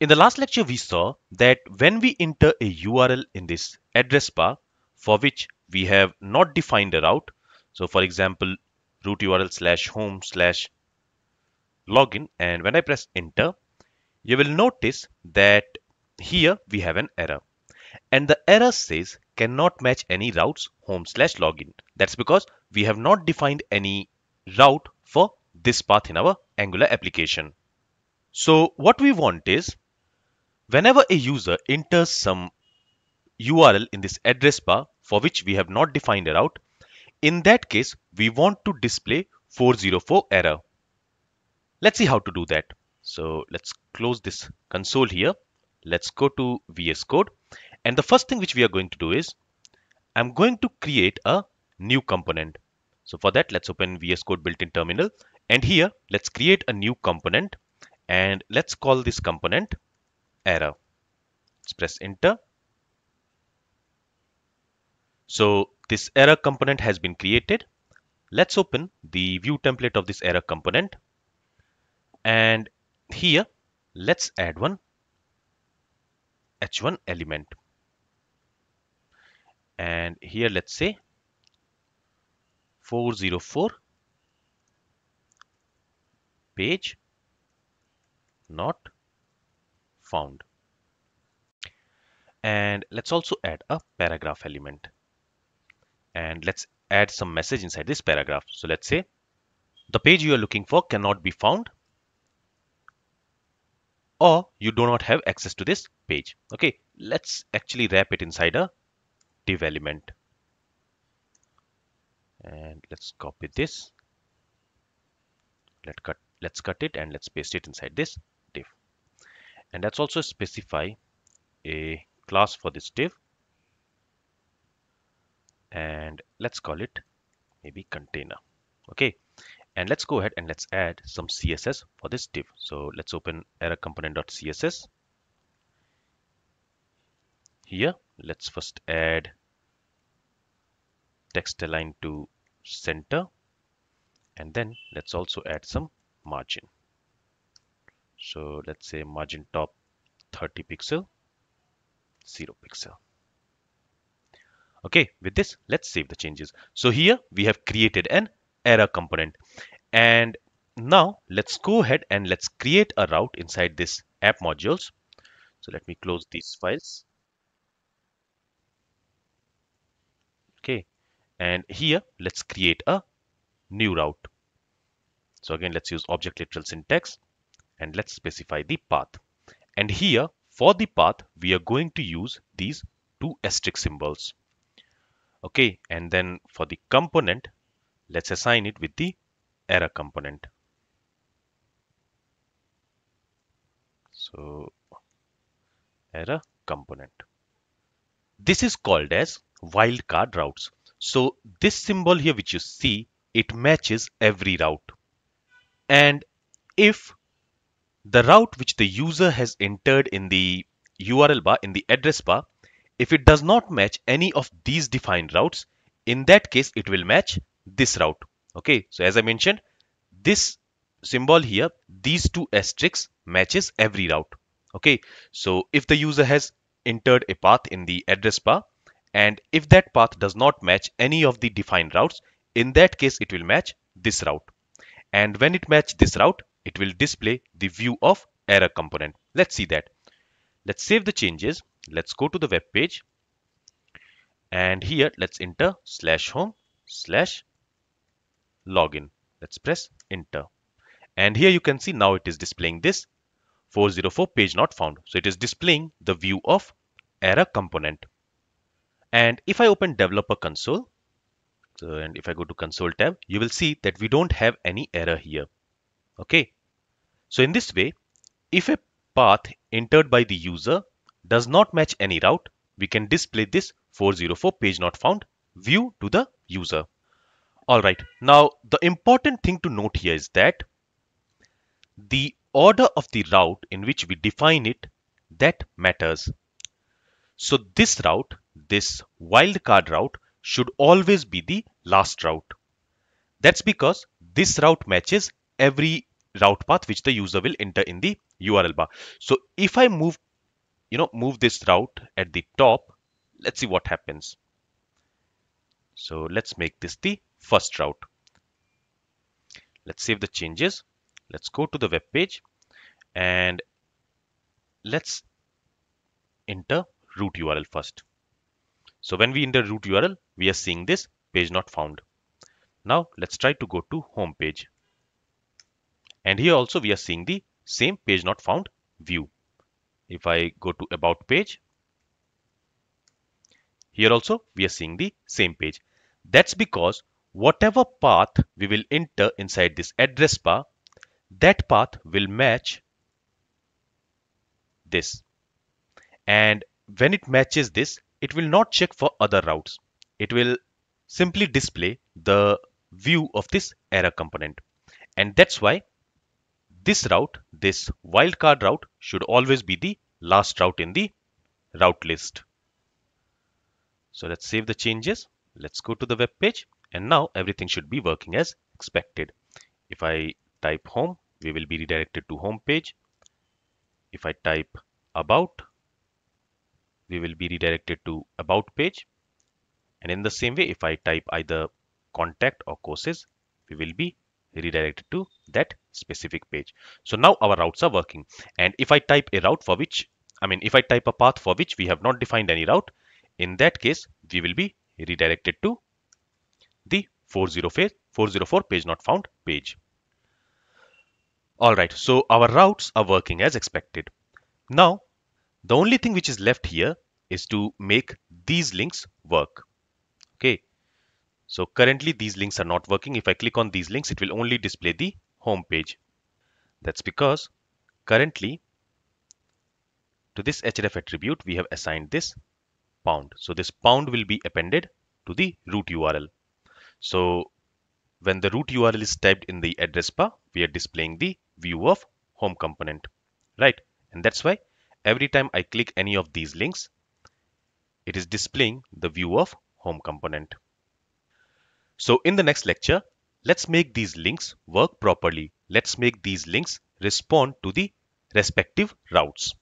In the last lecture, we saw that when we enter a URL in this address bar for which we have not defined a route, so for example, root URL slash home slash login, and when I press enter, you will notice that here we have an error. And the error says cannot match any routes home slash login. That's because we have not defined any route for this path in our Angular application. So what we want is whenever a user enters some URL in this address bar for which we have not defined a route, in that case, we want to display 404 error. Let's see how to do that. So let's close this console here. Let's go to VS Code. And the first thing which we are going to do is I'm going to create a new component. So for that, let's open VS Code built-in terminal. And here, let's create a new component and let's call this component error. Let's press enter. So this error component has been created. Let's open the view template of this error component. And here, let's add one h1 element. And here, let's say 404 page not found. And let's also add a paragraph element. And let's add some message inside this paragraph. So let's say the page you are looking for cannot be found or you do not have access to this page. Okay, let's actually wrap it inside a div element. And let's copy this. Let cut, let's cut it and let's paste it inside this. And let's also specify a class for this div. And let's call it maybe container. Okay. And let's go ahead and let's add some css for this div. So let's open error component.css here let's first add text align to center. And then let's also add some margin so let's say margin top 30 pixel 0 pixel. Okay, with this, let's save the changes. So here we have created an error component. And now let's go ahead and let's create a route inside this app modules. So let me close these files. Okay, and here let's create a new route. So again, let's use object literal syntax and let's specify the path. And here for the path, we are going to use these two asterisk symbols. Okay, and then for the component, let's assign it with the error component. So, error component. This is called as wildcard routes. So this symbol here which you see, it matches every route. And if the route which the user has entered in the URL bar, in the address bar, if it does not match any of these defined routes, in that case, it will match this route. Okay, so as I mentioned, this symbol here, these two asterisks matches every route. Okay, so if the user has entered a path in the address bar, and if that path does not match any of the defined routes, in that case, it will match this route. And when it match this route, it will display the view of error component. Let's see that. Let's save the changes. Let's go to the web page. And here, let's enter slash home slash login. Let's press enter. And here you can see now it is displaying this 404 page not found. So it is displaying the view of error component. And if I open developer console, so, and if I go to console tab, you will see that we don't have any error here. Okay. So in this way, if a path entered by the user does not match any route, we can display this 404 page not found view to the user. Alright, now the important thing to note here is that the order of the route in which we define it, that matters. So this route, this wildcard route, should always be the last route. That's because this route matches every route path which the user will enter in the URL bar. So if I move, you know, move this route at the top, let's see what happens. So let's make this the first route. Let's save the changes. Let's go to the web page and let's enter root URL first. So when we enter root URL, we are seeing this page not found. Now let's try to go to home page. And here also we are seeing the same page not found view. If I go to about page, here also we are seeing the same page. That's because whatever path we will enter inside this address bar, that path will match this. And when it matches this, it will not check for other routes. It will simply display the view of this error component. And that's why this route, this wildcard route should always be the last route in the route list. So let's save the changes. Let's go to the web page and now everything should be working as expected. If I type home, we will be redirected to home page. If I type about, we will be redirected to about page. And in the same way, if I type either contact or courses, we will be redirected to that specific page. So now our routes are working. And if I type a route for which, I mean, if I type a path for which we have not defined any route, in that case, we will be redirected to the 404 page not found page. Alright, so our routes are working as expected. Now, the only thing which is left here is to make these links work. So currently these links are not working. If I click on these links, it will only display the home page. That's because currently to this href attribute, we have assigned this pound. So this pound will be appended to the root URL. So when the root URL is typed in the address bar, we are displaying the view of home component, right? And that's why every time I click any of these links, it is displaying the view of home component. So in the next lecture, let's make these links work properly. Let's make these links respond to the respective routes.